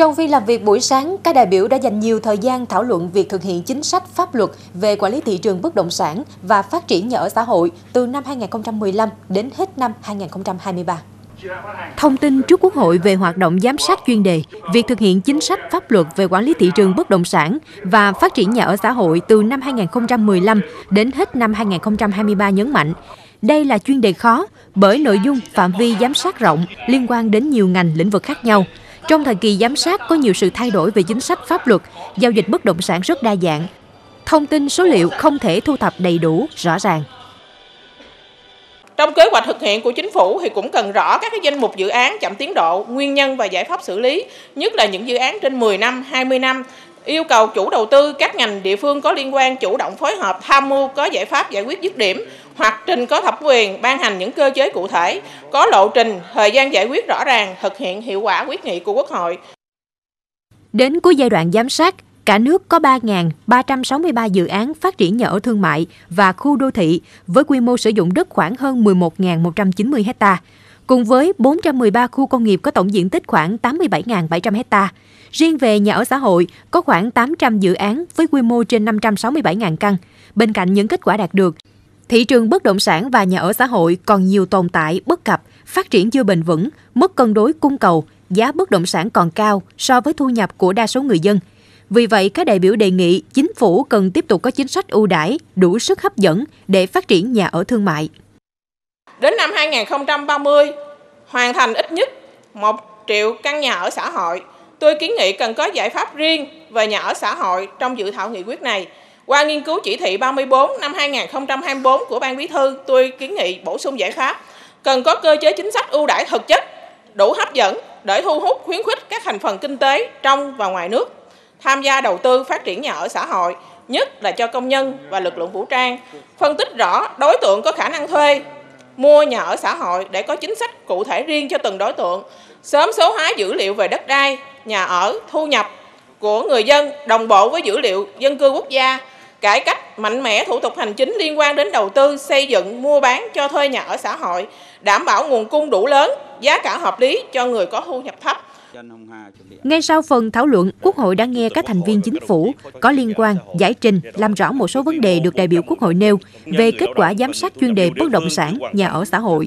Trong phiên làm việc buổi sáng, các đại biểu đã dành nhiều thời gian thảo luận việc thực hiện chính sách pháp luật về quản lý thị trường bất động sản và phát triển nhà ở xã hội từ năm 2015 đến hết năm 2023. Thông tin trước Quốc hội về hoạt động giám sát chuyên đề, việc thực hiện chính sách pháp luật về quản lý thị trường bất động sản và phát triển nhà ở xã hội từ năm 2015 đến hết năm 2023 nhấn mạnh, đây là chuyên đề khó bởi nội dung phạm vi giám sát rộng liên quan đến nhiều ngành lĩnh vực khác nhau. Trong thời kỳ giám sát có nhiều sự thay đổi về chính sách pháp luật, giao dịch bất động sản rất đa dạng. Thông tin số liệu không thể thu thập đầy đủ, rõ ràng. Trong kế hoạch thực hiện của chính phủ thì cũng cần rõ các cái danh mục dự án chậm tiến độ, nguyên nhân và giải pháp xử lý, nhất là những dự án trên 10 năm, 20 năm yêu cầu chủ đầu tư các ngành địa phương có liên quan chủ động phối hợp tham mưu có giải pháp giải quyết dứt điểm hoặc trình có thẩm quyền ban hành những cơ chế cụ thể, có lộ trình, thời gian giải quyết rõ ràng, thực hiện hiệu quả quyết nghị của Quốc hội. Đến cuối giai đoạn giám sát, cả nước có 3.363 dự án phát triển nhà ở thương mại và khu đô thị với quy mô sử dụng đất khoảng hơn 11.190 hectare cùng với 413 khu công nghiệp có tổng diện tích khoảng 87.700 hecta. Riêng về nhà ở xã hội, có khoảng 800 dự án với quy mô trên 567.000 căn. Bên cạnh những kết quả đạt được, thị trường bất động sản và nhà ở xã hội còn nhiều tồn tại bất cập, phát triển chưa bền vững, mất cân đối cung cầu, giá bất động sản còn cao so với thu nhập của đa số người dân. Vì vậy, các đại biểu đề nghị chính phủ cần tiếp tục có chính sách ưu đãi đủ sức hấp dẫn để phát triển nhà ở thương mại. Đến năm 2030, hoàn thành ít nhất 1 triệu căn nhà ở xã hội. Tôi kiến nghị cần có giải pháp riêng về nhà ở xã hội trong dự thảo nghị quyết này. Qua nghiên cứu chỉ thị 34 năm 2024 của Ban Bí thư, tôi kiến nghị bổ sung giải pháp cần có cơ chế chính sách ưu đãi thực chất, đủ hấp dẫn để thu hút khuyến khích các thành phần kinh tế trong và ngoài nước tham gia đầu tư phát triển nhà ở xã hội, nhất là cho công nhân và lực lượng vũ trang, phân tích rõ đối tượng có khả năng thuê, mua nhà ở xã hội để có chính sách cụ thể riêng cho từng đối tượng, sớm số hóa dữ liệu về đất đai, nhà ở, thu nhập của người dân đồng bộ với dữ liệu dân cư quốc gia, cải cách mạnh mẽ thủ tục hành chính liên quan đến đầu tư, xây dựng, mua bán cho thuê nhà ở xã hội, đảm bảo nguồn cung đủ lớn, giá cả hợp lý cho người có thu nhập thấp. Ngay sau phần thảo luận, Quốc hội đã nghe các thành viên chính phủ có liên quan giải trình làm rõ một số vấn đề được đại biểu Quốc hội nêu về kết quả giám sát chuyên đề bất động sản, nhà ở xã hội.